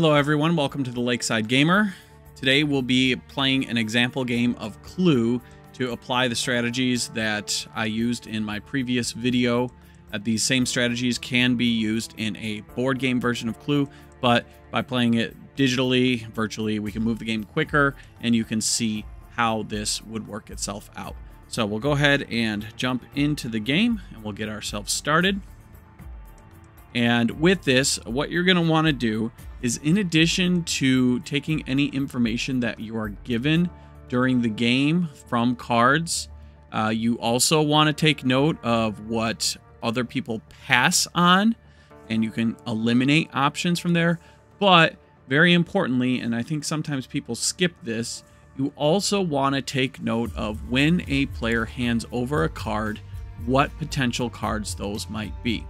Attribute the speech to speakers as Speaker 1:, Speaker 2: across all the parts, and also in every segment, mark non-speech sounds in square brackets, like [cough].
Speaker 1: Hello everyone, welcome to the Lakeside Gamer. Today we'll be playing an example game of Clue to apply the strategies that I used in my previous video. Uh, these same strategies can be used in a board game version of Clue, but by playing it digitally, virtually, we can move the game quicker and you can see how this would work itself out. So we'll go ahead and jump into the game and we'll get ourselves started. And with this, what you're going to want to do is in addition to taking any information that you are given during the game from cards, uh, you also want to take note of what other people pass on and you can eliminate options from there. But very importantly, and I think sometimes people skip this, you also want to take note of when a player hands over a card, what potential cards those might be.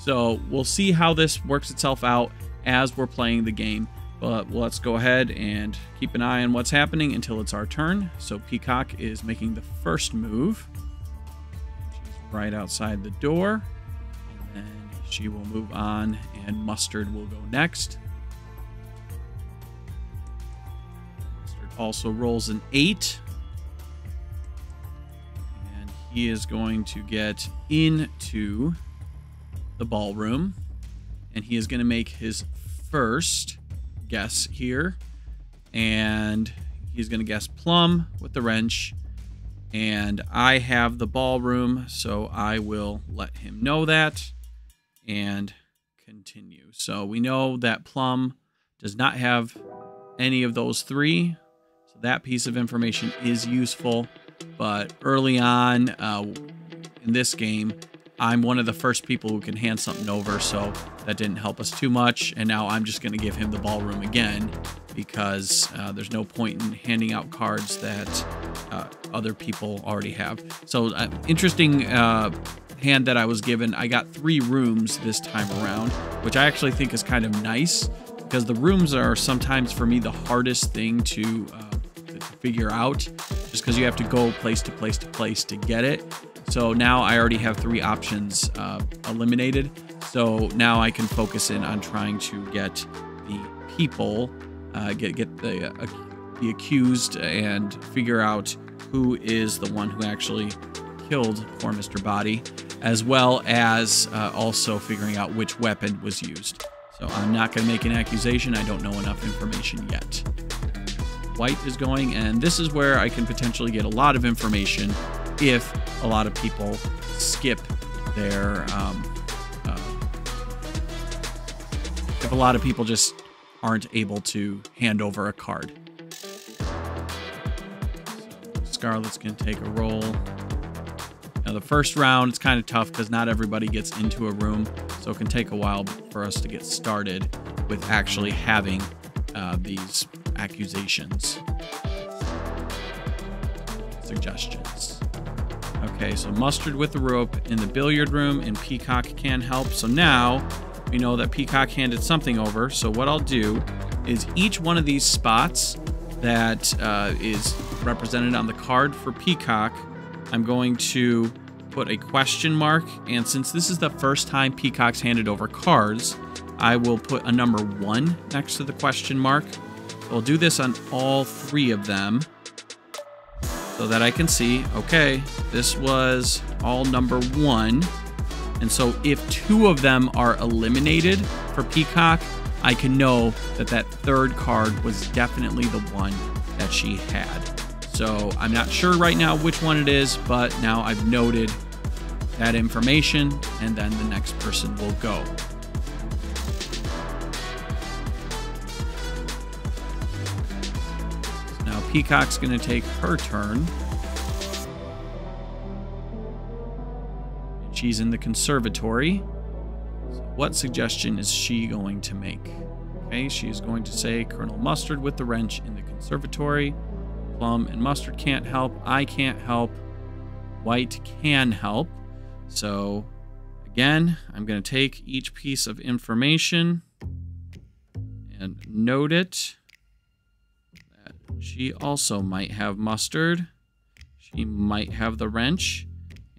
Speaker 1: So we'll see how this works itself out as we're playing the game. But let's go ahead and keep an eye on what's happening until it's our turn. So Peacock is making the first move. She's right outside the door. And then she will move on and Mustard will go next. Mustard also rolls an 8. And he is going to get into the ballroom. And he is going to make his first guess here. And he's going to guess plum with the wrench. And I have the ballroom, so I will let him know that and continue. So we know that plum does not have any of those three. So that piece of information is useful. But early on uh, in this game, I'm one of the first people who can hand something over, so that didn't help us too much. And now I'm just going to give him the ballroom again because uh, there's no point in handing out cards that uh, other people already have. So, uh, interesting uh, hand that I was given. I got three rooms this time around, which I actually think is kind of nice because the rooms are sometimes for me the hardest thing to, uh, to figure out just because you have to go place to place to place to get it. So now I already have three options uh, eliminated. So now I can focus in on trying to get the people, uh, get get the uh, the accused, and figure out who is the one who actually killed poor Mr. Boddy, as well as uh, also figuring out which weapon was used. So I'm not going to make an accusation. I don't know enough information yet. White is going, and this is where I can potentially get a lot of information if a lot of people skip their um, uh, if a lot of people just aren't able to hand over a card. Scarlet's gonna take a roll. Now the first round it's kind of tough because not everybody gets into a room, so it can take a while for us to get started with actually having uh, these accusations, suggestions. Okay, so mustard with the rope in the billiard room and Peacock can help. So now we know that Peacock handed something over. So what I'll do is each one of these spots that uh, is represented on the card for Peacock, I'm going to put a question mark. And since this is the first time Peacock's handed over cards, I will put a number one next to the question mark. I'll do this on all three of them so that I can see, okay, this was all number one. And so if two of them are eliminated for Peacock, I can know that that third card was definitely the one that she had. So I'm not sure right now which one it is, but now I've noted that information and then the next person will go. Peacock's going to take her turn. She's in the conservatory. So what suggestion is she going to make? Okay, she is going to say Colonel Mustard with the wrench in the conservatory. Plum and Mustard can't help. I can't help. White can help. So, again, I'm going to take each piece of information and note it. She also might have mustard. She might have the wrench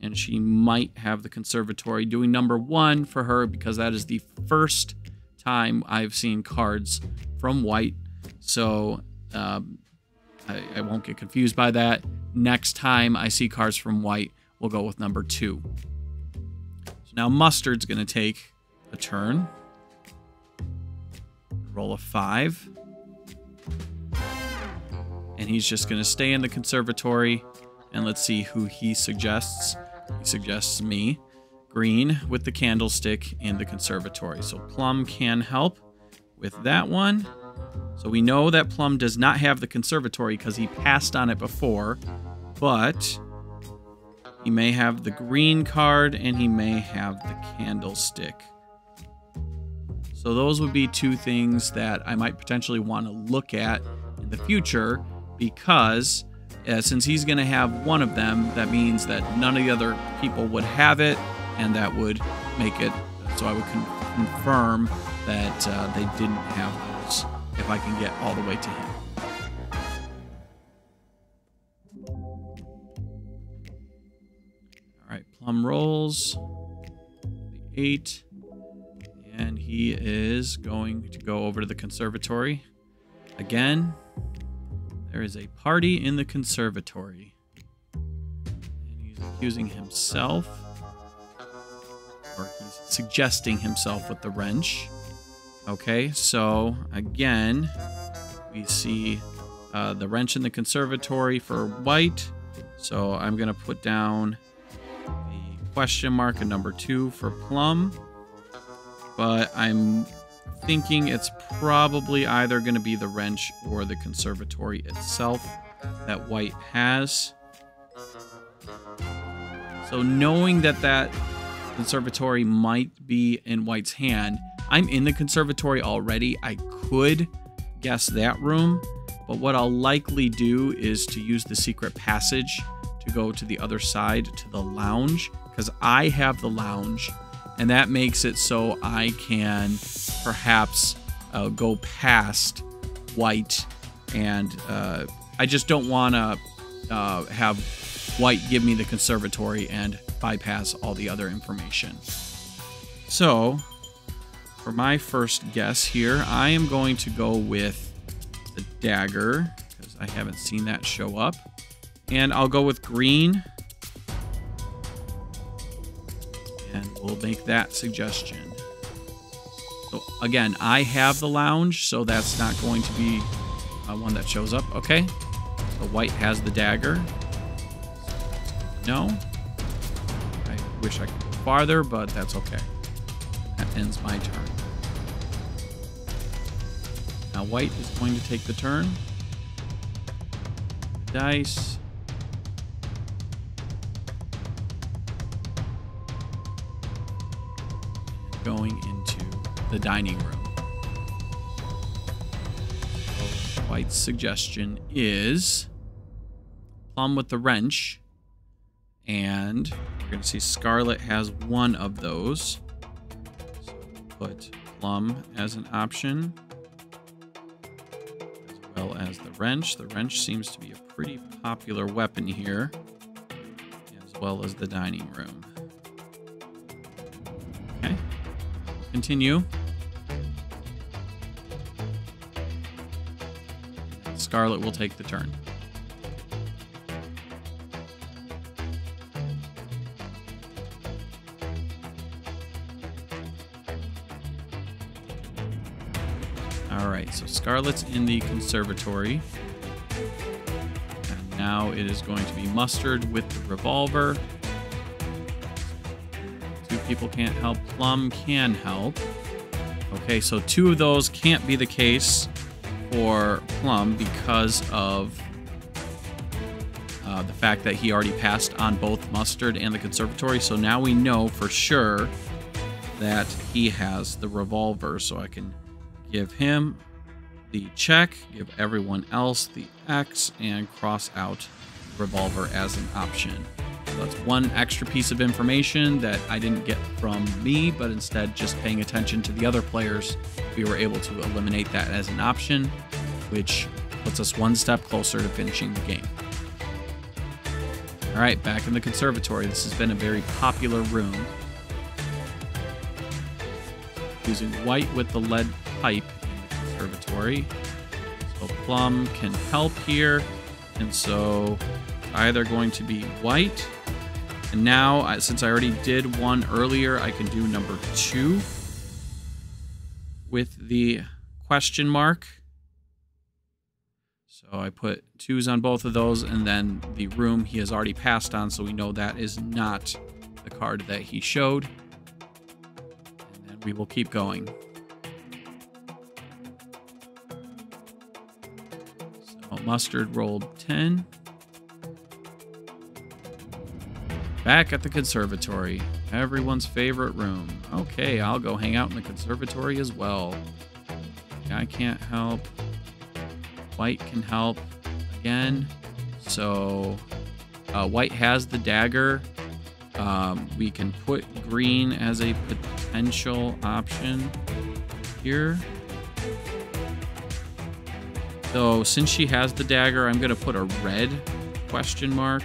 Speaker 1: and she might have the conservatory doing number one for her because that is the first time I've seen cards from white. So um, I, I won't get confused by that. Next time I see cards from white, we'll go with number two. So now Mustard's going to take a turn. Roll a five. And he's just going to stay in the conservatory. And let's see who he suggests. He suggests me. Green with the candlestick in the conservatory. So Plum can help with that one. So we know that Plum does not have the conservatory because he passed on it before, but he may have the green card and he may have the candlestick. So those would be two things that I might potentially want to look at in the future because uh, since he's going to have one of them, that means that none of the other people would have it and that would make it so I would con confirm that uh, they didn't have those if I can get all the way to him. All right, Plum rolls the eight, and he is going to go over to the conservatory. Again, there is a party in the conservatory, and he's accusing himself, or he's suggesting himself with the wrench. Okay, so again, we see uh, the wrench in the conservatory for white. So I'm going to put down the question mark and number two for plum. But I'm thinking it's probably either going to be the wrench or the conservatory itself that white has. So knowing that that conservatory might be in white's hand, I'm in the conservatory already. I could guess that room, but what I'll likely do is to use the secret passage to go to the other side to the lounge because I have the lounge and that makes it so I can perhaps uh, go past white and uh, I just don't want to uh, have white give me the conservatory and bypass all the other information. So for my first guess here, I am going to go with the dagger because I haven't seen that show up. And I'll go with green. And we'll make that suggestion. So again, I have the lounge, so that's not going to be uh, one that shows up. Okay. So white has the dagger. No. I wish I could go farther, but that's okay. That ends my turn. Now white is going to take the turn. Dice. Going into the dining room. White's suggestion is Plum with the wrench. And you're going to see Scarlet has one of those. So put Plum as an option as well as the wrench. The wrench seems to be a pretty popular weapon here, as well as the dining room. Continue. Scarlet will take the turn. Alright, so Scarlet's in the conservatory. And now it is going to be Mustard with the revolver. People can't help. Plum can help. Okay, so two of those can't be the case for Plum because of uh, the fact that he already passed on both Mustard and the conservatory. So now we know for sure that he has the revolver. So I can give him the check, give everyone else the X, and cross out revolver as an option. That's one extra piece of information that I didn't get from me, but instead just paying attention to the other players, we were able to eliminate that as an option, which puts us one step closer to finishing the game. All right, back in the conservatory. This has been a very popular room. Using white with the lead pipe in the conservatory. So Plum can help here. And so either going to be white. And now, since I already did one earlier, I can do number two with the question mark. So I put twos on both of those, and then the room he has already passed on, so we know that is not the card that he showed. And then we will keep going. So Mustard rolled 10. Back at the conservatory. Everyone's favorite room. Okay, I'll go hang out in the conservatory as well. I can't help. White can help again. So uh, white has the dagger. Um, we can put green as a potential option here. So since she has the dagger, I'm going to put a red question mark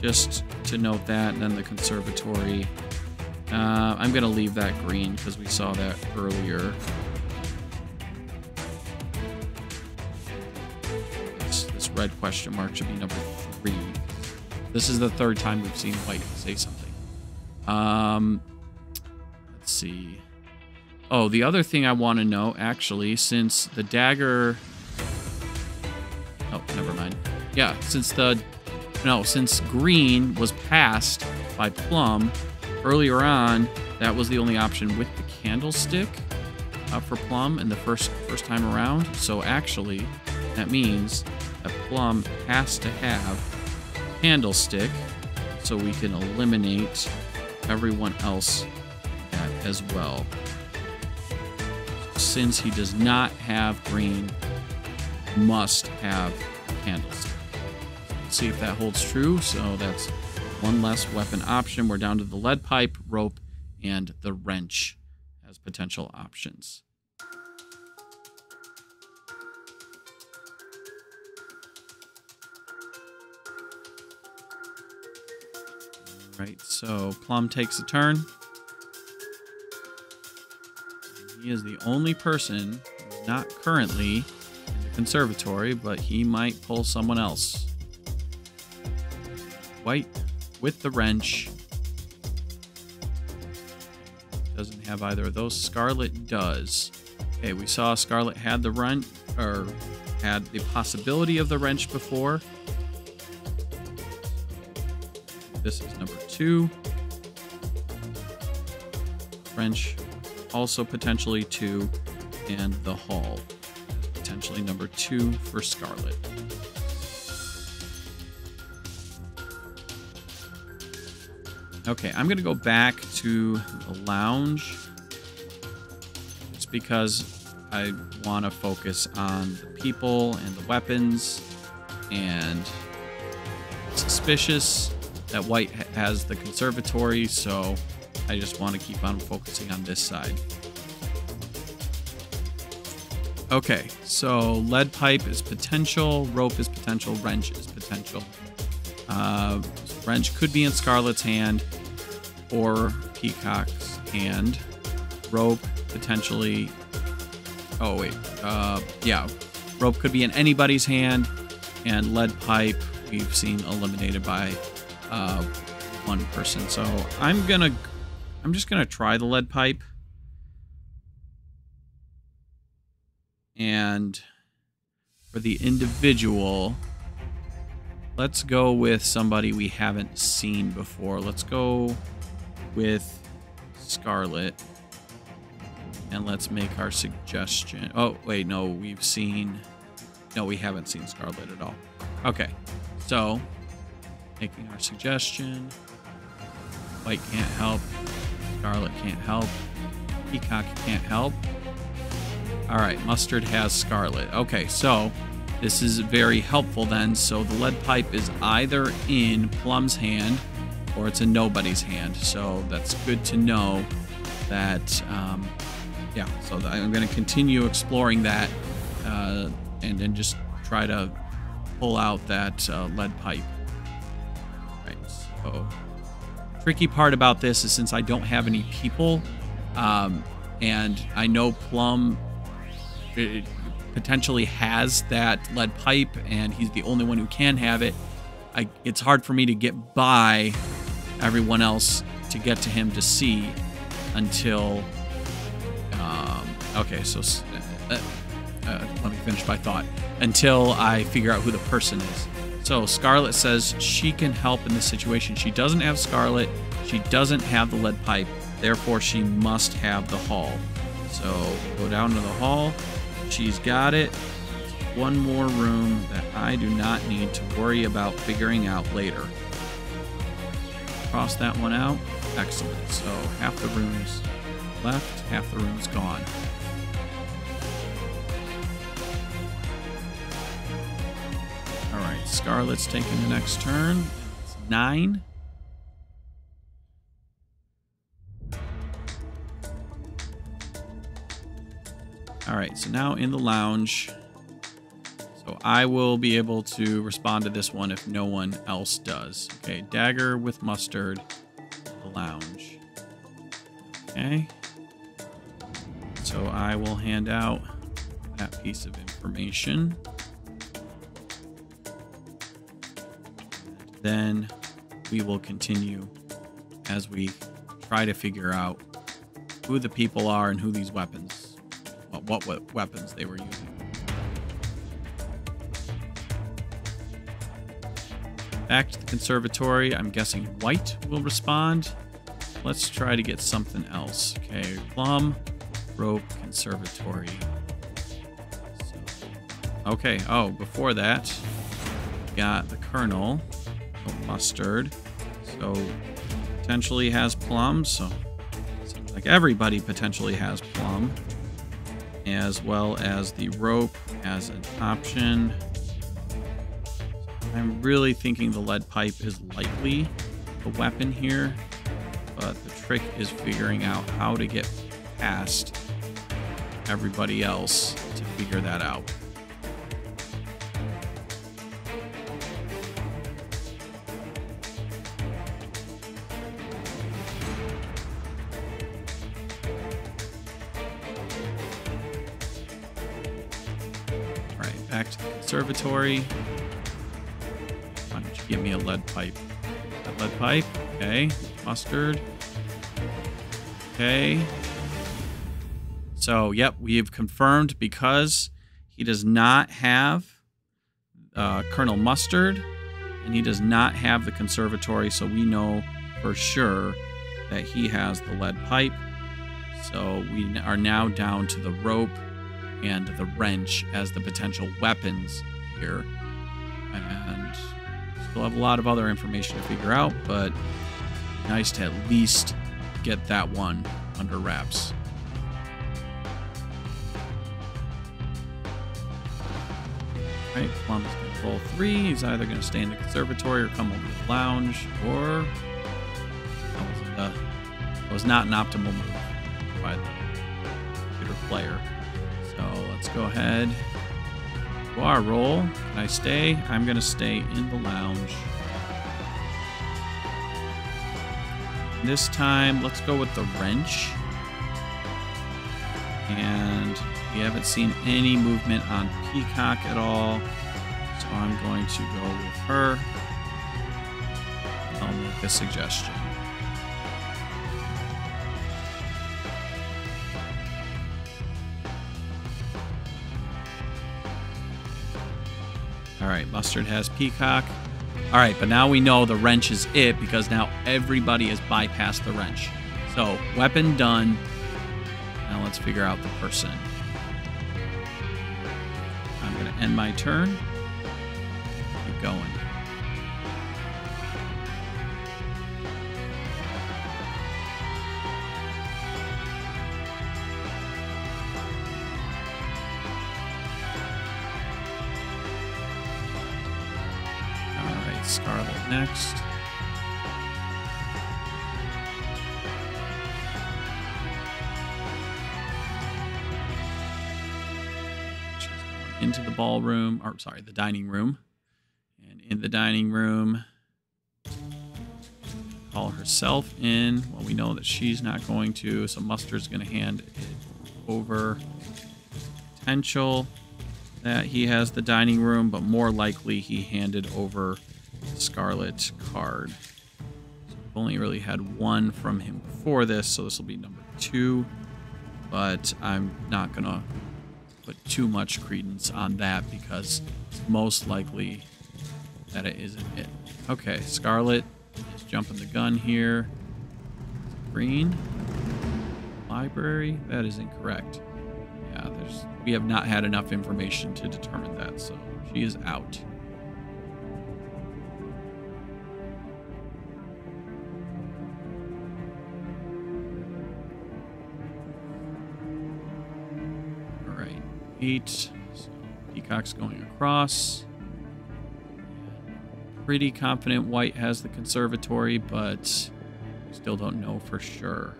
Speaker 1: just to note that. And then the conservatory. Uh, I'm going to leave that green because we saw that earlier. This, this red question mark should be number three. This is the third time we've seen White say something. Um, let's see. Oh, the other thing I want to know, actually, since the dagger... Oh, never mind. Yeah, since the no, since green was passed by plum earlier on, that was the only option with the candlestick uh, for plum in the first first time around. So actually, that means that plum has to have candlestick, so we can eliminate everyone else as well. Since he does not have green, must have candlestick see if that holds true. So that's one less weapon option. We're down to the lead pipe, rope, and the wrench as potential options. Right, so Plum takes a turn. He is the only person not currently in the conservatory, but he might pull someone else white with the wrench. Doesn't have either of those. Scarlet does. Okay, we saw Scarlet had the wrench, or had the possibility of the wrench before. This is number two. Wrench also potentially two, and the Hall potentially number two for Scarlet. Okay, I'm going to go back to the lounge. It's because I want to focus on the people and the weapons. And suspicious that White has the conservatory, so I just want to keep on focusing on this side. Okay, so lead pipe is potential, rope is potential, wrench is potential. Uh, wrench could be in Scarlet's hand or Peacock's hand. Rope, potentially. Oh, wait. Uh, yeah. Rope could be in anybody's hand. And lead pipe, we've seen eliminated by uh, one person. So I'm to. I'm just to try the lead pipe. And for the individual, let's go with somebody we haven't seen before. Let's go with Scarlet. And let's make our suggestion. Oh, wait, no, we've seen... No, we haven't seen Scarlet at all. Okay, so making our suggestion. White can't help. Scarlet can't help. Peacock can't help. All right, Mustard has Scarlet. Okay, so this is very helpful then. So the lead pipe is either in Plum's hand or it's in nobody's hand. So that's good to know that, um, yeah, so I'm going to continue exploring that uh, and then just try to pull out that uh, lead pipe. Right, so tricky part about this is since I don't have any people, um, and I know Plum potentially has that lead pipe and he's the only one who can have it, I, it's hard for me to get by everyone else to get to him to see until. Um, okay, so uh, uh, uh, let me finish my thought. Until I figure out who the person is. So Scarlet says she can help in this situation. She doesn't have Scarlet. She doesn't have the lead pipe. Therefore, she must have the hall. So go down to the hall. She's got it. One more room that I do not need to worry about figuring out later. Cross that one out. Excellent. So half the room's left, half the room's gone. All right, Scarlet's taking the next turn. It's nine. All right, so now in the lounge. So I will be able to respond to this one if no one else does. Okay, dagger with mustard, the lounge. Okay. So I will hand out that piece of information. Then we will continue as we try to figure out who the people are and who these weapons, what, what, what weapons they were using. Back to the conservatory. I'm guessing white will respond. Let's try to get something else. Okay, plum, rope, conservatory. So, okay, oh, before that, got the colonel, mustard. So potentially has plum. So seems like everybody potentially has plum, as well as the rope as an option. I'm really thinking the lead pipe is likely the weapon here, but the trick is figuring out how to get past everybody else to figure that out. All right, back to the conservatory. Give me a lead pipe? A lead pipe, okay. Mustard. Okay. So, yep, we've confirmed because he does not have uh, Colonel Mustard and he does not have the conservatory, so we know for sure that he has the lead pipe. So we are now down to the rope and the wrench as the potential weapons here. And still have a lot of other information to figure out, but nice to at least get that one under wraps. Right, Plum's gonna roll three. He's either gonna stay in the conservatory or come over to the lounge, or that was, uh, that was not an optimal move by the computer player. So let's go ahead. Our roll. Can I stay? I'm gonna stay in the lounge. This time, let's go with the wrench. And we haven't seen any movement on Peacock at all. So I'm going to go with her. I'll make a suggestion. All right, Mustard has Peacock. All right, but now we know the wrench is it because now everybody has bypassed the wrench. So, weapon done. Now let's figure out the person. I'm going to end my turn. Keep going. Next. Into the ballroom, or sorry, the dining room. And in the dining room, call herself in. Well, we know that she's not going to, so Mustard's going to hand it over potential that he has the dining room, but more likely he handed over Scarlet card. So I've only really had one from him before this, so this will be number two. But I'm not going to put too much credence on that because it's most likely that it isn't it. Okay, Scarlet is jumping the gun here. Green. Library. That is incorrect. Yeah, there's we have not had enough information to determine that, so she is out. Eight. So Peacock's going across. Pretty confident White has the conservatory, but still don't know for sure.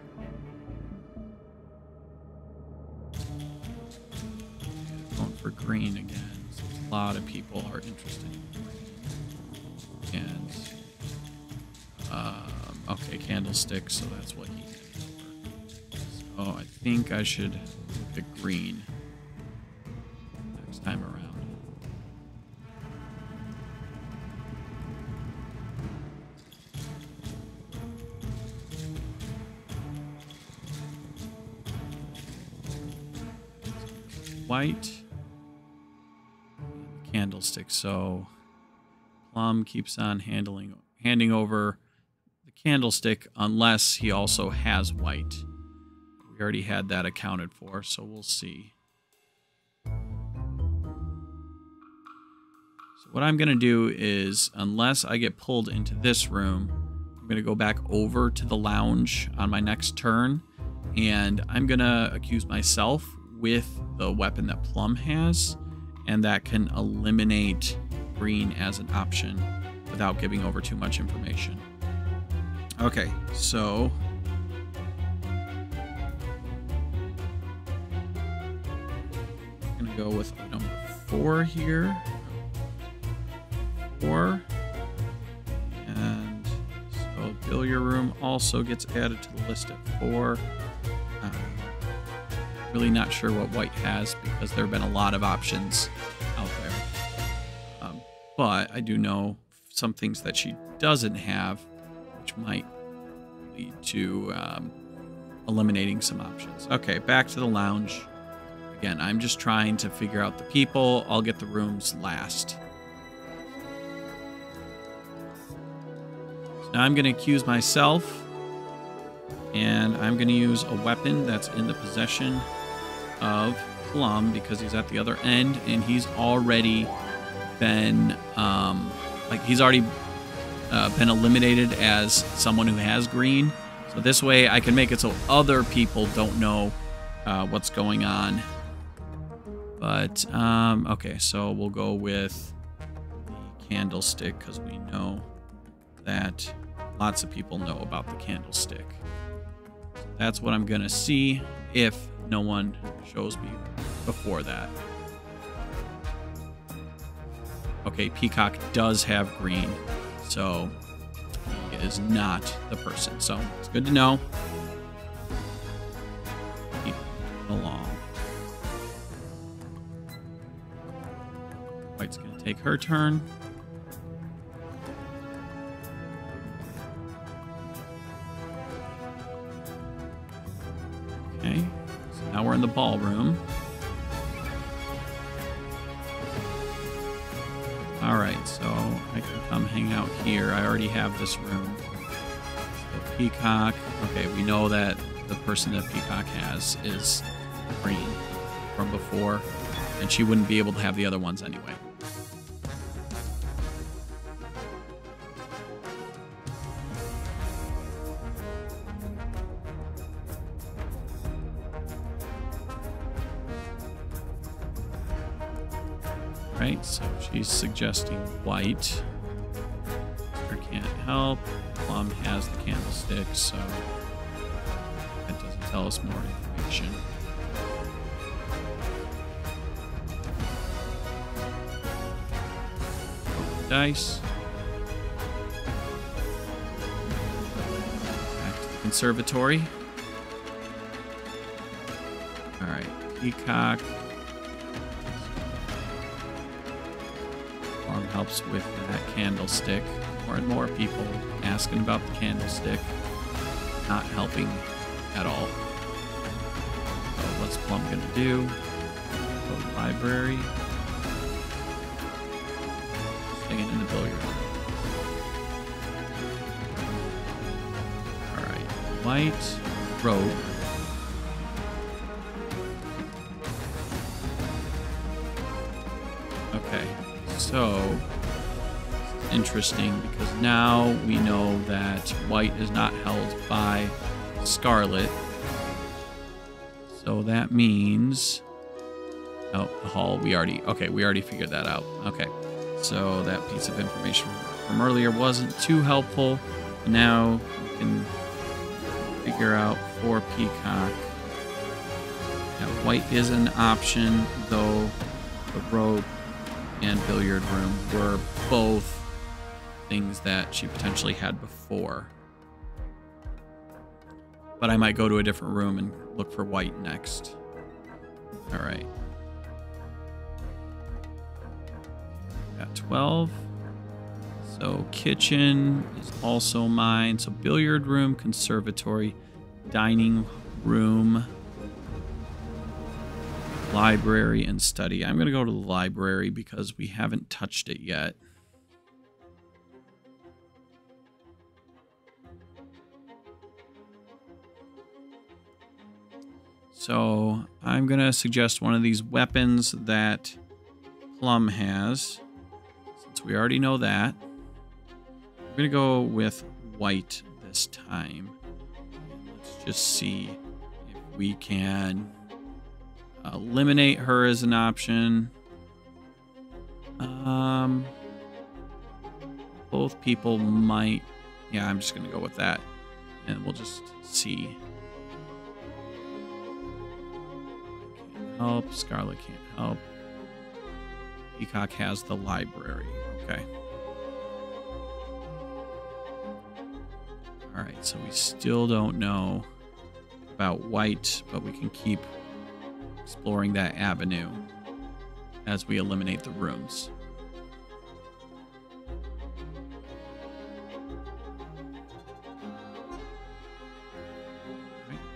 Speaker 1: Going for green again. So a lot of people are interested in. And um, okay, candlestick. So that's what he. So I think I should pick green time around. white candlestick. So Plum keeps on handling handing over the candlestick unless he also has white. We already had that accounted for, so we'll see. What I'm going to do is, unless I get pulled into this room, I'm going to go back over to the lounge on my next turn, and I'm going to accuse myself with the weapon that Plum has, and that can eliminate green as an option without giving over too much information. Okay, so I'm gonna go with number four here. Four. And so billiard room also gets added to the list at four. Uh, really not sure what white has because there have been a lot of options out there. Um, but I do know some things that she doesn't have, which might lead to um, eliminating some options. Okay, back to the lounge. Again, I'm just trying to figure out the people. I'll get the rooms last. Now I'm going to accuse myself. And I'm going to use a weapon that's in the possession of Plum because he's at the other end and he's already been um, like he's already uh, been eliminated as someone who has green. So this way I can make it so other people don't know uh, what's going on. But um, okay, so we'll go with the candlestick because we know that lots of people know about the candlestick. That's what I'm gonna see if no one shows me before that. Okay, Peacock does have green, so he is not the person. So it's good to know. Keep along. White's gonna take her turn. In the ballroom. All right, so I can come hang out here. I already have this room. So Peacock. Okay, we know that the person that Peacock has is green from before, and she wouldn't be able to have the other ones anyway. So she's suggesting white. Her can't help. Plum has the candlestick, so that doesn't tell us more information. Dice. Back to the conservatory. Alright, Peacock helps with that candlestick. More and more people asking about the candlestick. Not helping at all. So what's Plum gonna do? Go to the library. Staying in the billiard room. Alright. White rope. So interesting because now we know that white is not held by scarlet. So that means oh the hall we already okay we already figured that out. Okay. So that piece of information from earlier wasn't too helpful. Now we can figure out for peacock that white is an option though the rope and billiard room were both things that she potentially had before. But I might go to a different room and look for white next. All right. Got 12. So kitchen is also mine. So billiard room, conservatory, dining room, library, and study. I'm going to go to the library because we haven't touched it yet. So I'm going to suggest one of these weapons that Plum has, since we already know that. I'm going to go with white this time. Let's just see if we can eliminate her as an option. Um, both people might. Yeah, I'm just going to go with that. And we'll just see. help. Scarlet can't help. Peacock has the library. Okay. Alright, so we still don't know about white, but we can keep exploring that avenue as we eliminate the rooms.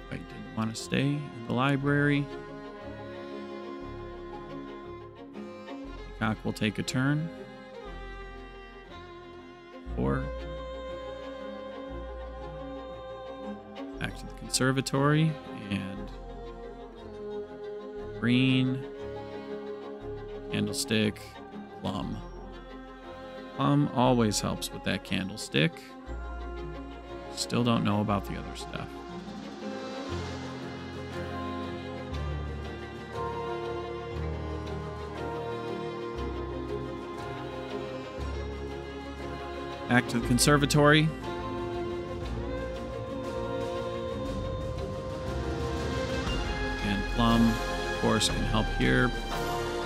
Speaker 1: White didn't want to stay in the library. Peacock will take a turn. Or Back to the conservatory and green, candlestick, plum. Plum always helps with that candlestick. Still don't know about the other stuff. Back to the conservatory. And Plum, course, can help here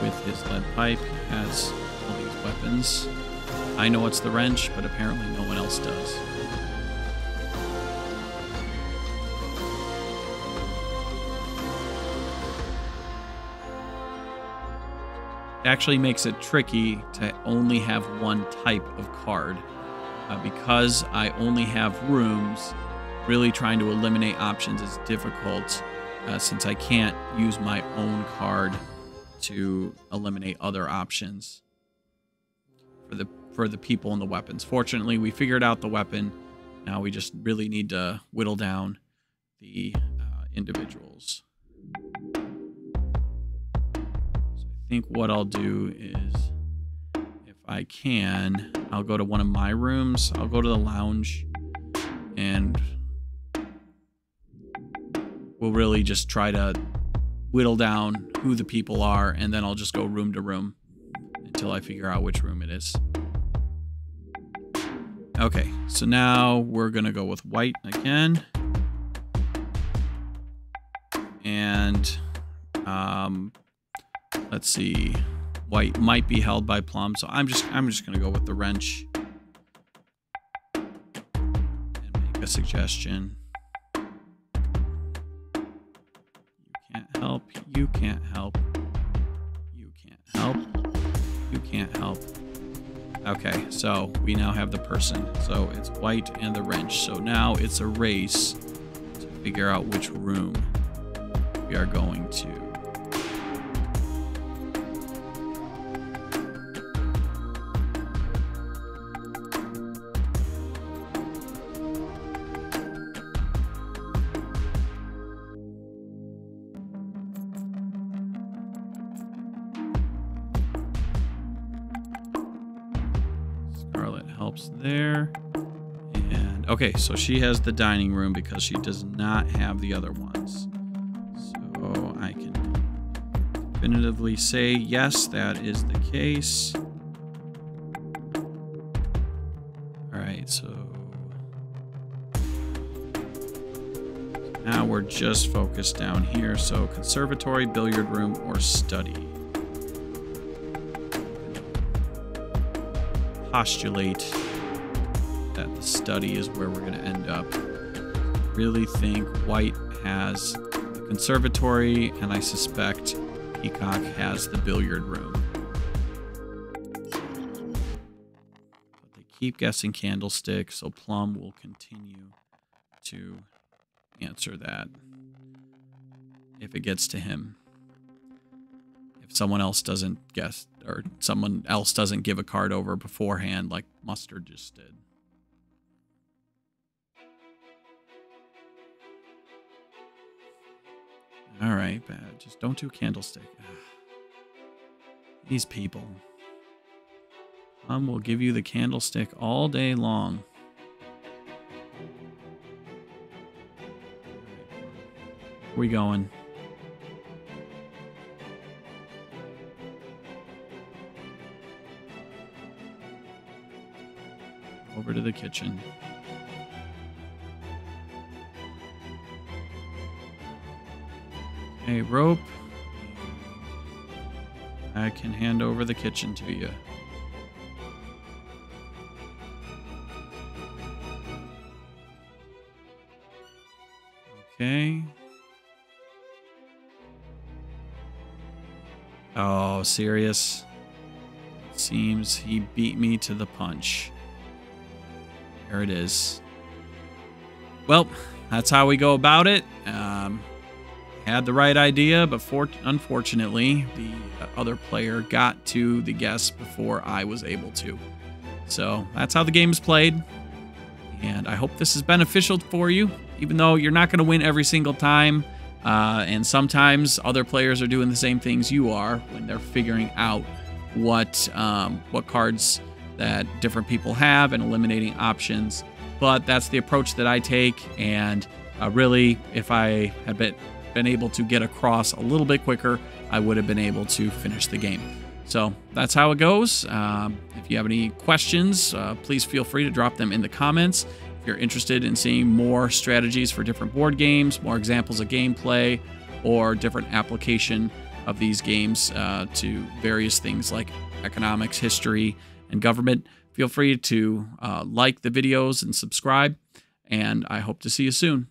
Speaker 1: with his lead pipe. He has all these weapons. I know it's the wrench, but apparently no one else does. It actually makes it tricky to only have one type of card. Uh, because I only have rooms, really trying to eliminate options is difficult uh, since I can't use my own card to eliminate other options for the for the people and the weapons. Fortunately, we figured out the weapon. Now we just really need to whittle down the uh, individuals. So I think what I'll do is if I can, I'll go to one of my rooms. I'll go to the lounge and we'll really just try to whittle down who the people are and then I'll just go room to room until I figure out which room it is. Okay, so now we're going to go with white again. And um, let's see white might be held by plum. So I'm just I'm just gonna go with the wrench and make a suggestion. Help. You can't help. You can't help. You can't help. Okay, so we now have the person. So it's white and the wrench. So now it's a race to figure out which room we are going to. Scarlet helps there. And okay, so she has the dining room because she does not have the other ones. So I can definitively say yes, that is the case. All right, so now we're just focused down here. So conservatory, billiard room, or study. Postulate that the study is where we're going to end up. Really think White has the conservatory, and I suspect Peacock has the billiard room. But they keep guessing Candlestick, so Plum will continue to answer that if it gets to him. If someone else doesn't guess or someone else doesn't give a card over beforehand like Mustard just did. All right, bad. Just don't do candlestick. [sighs] These people. Um, will give you the candlestick all day long. Where we going? Over to the kitchen. A rope. I can hand over the kitchen to you. Okay. Oh, serious? Seems he beat me to the punch. There it is. Well, that's how we go about it. Um, had the right idea, but for, unfortunately, the other player got to the guess before I was able to. So that's how the game is played. And I hope this is beneficial for you, even though you're not going to win every single time. Uh, and sometimes other players are doing the same things you are when they're figuring out what um, what cards that different people have and eliminating options. But that's the approach that I take. And uh, really, if I had been, been able to get across a little bit quicker, I would have been able to finish the game. So that's how it goes. Um, if you have any questions, uh, please feel free to drop them in the comments. If you're interested in seeing more strategies for different board games, more examples of gameplay, or different application of these games uh, to various things like economics, history, and government, feel free to uh, like the videos and subscribe. And I hope to see you soon.